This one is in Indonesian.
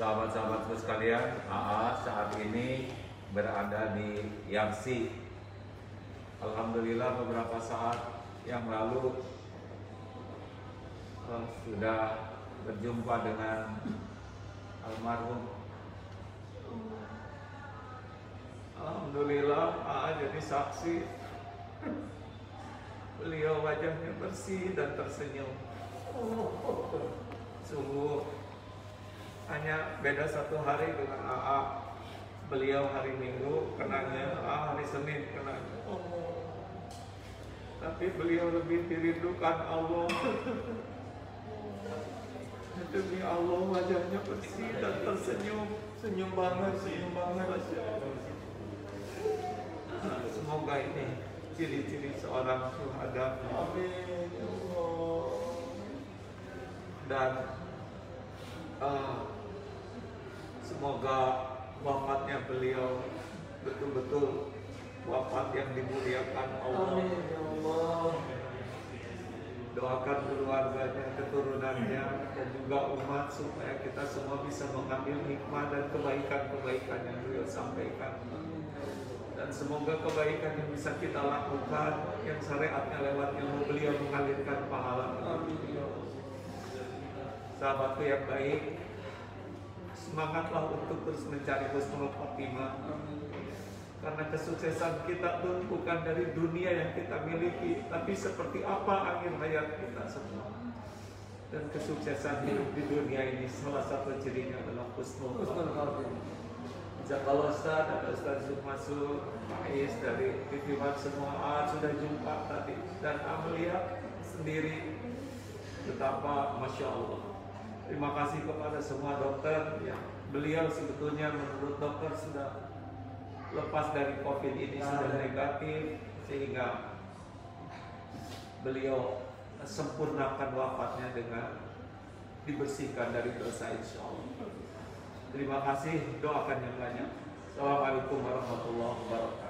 Sahabat-sahabatku sekalian, AA saat ini berada di Yarsi. Alhamdulillah beberapa saat yang lalu eh, sudah berjumpa dengan almarhum. Alhamdulillah AA jadi saksi. Beliau wajahnya bersih dan tersenyum. Sungguh hanya beda satu hari dengan AA. Beliau hari Minggu kenanya, AA hari Senin kenanya. Tapi beliau lebih dirindukan Allah. Demi Allah wajahnya bersih dan tersenyum, senyum banget, senyum banget. Semoga ini ciri-ciri seorang syuhada. Ya. Dan uh, semoga wafatnya beliau betul-betul wafat yang dimuliakan Allah. Amin ya Allah. Doakan keluarganya, keturunannya, dan juga umat supaya kita semua bisa mengambil hikmah dan kebaikan-kebaikan yang beliau sampaikan. Dan semoga kebaikan yang bisa kita lakukan, yang syariatnya lewat ilmu beliau mengalirkan pahala. Amin ya. Sahabatku yang baik, semangatlah untuk terus mencari husnul khotimah. Karena kesuksesan kita pun bukan dari dunia yang kita miliki, tapi seperti apa akhir hayat kita semua. Dan kesuksesan hidup di dunia ini salah satu cirinya adalah husnul khotimah. Kalau Ustaz ada Ustaz Zukmasu, Faiz dari One semua A sudah jumpa tadi dan A melihat sendiri betapa Masya Allah. Terima kasih kepada semua dokter yang beliau sebetulnya menurut dokter sudah lepas dari COVID ini sudah negatif sehingga beliau sempurnakan wafatnya dengan dibersihkan dari dosa insya Allah. Terima kasih, doakan yang banyak. Assalamualaikum warahmatullahi wabarakatuh.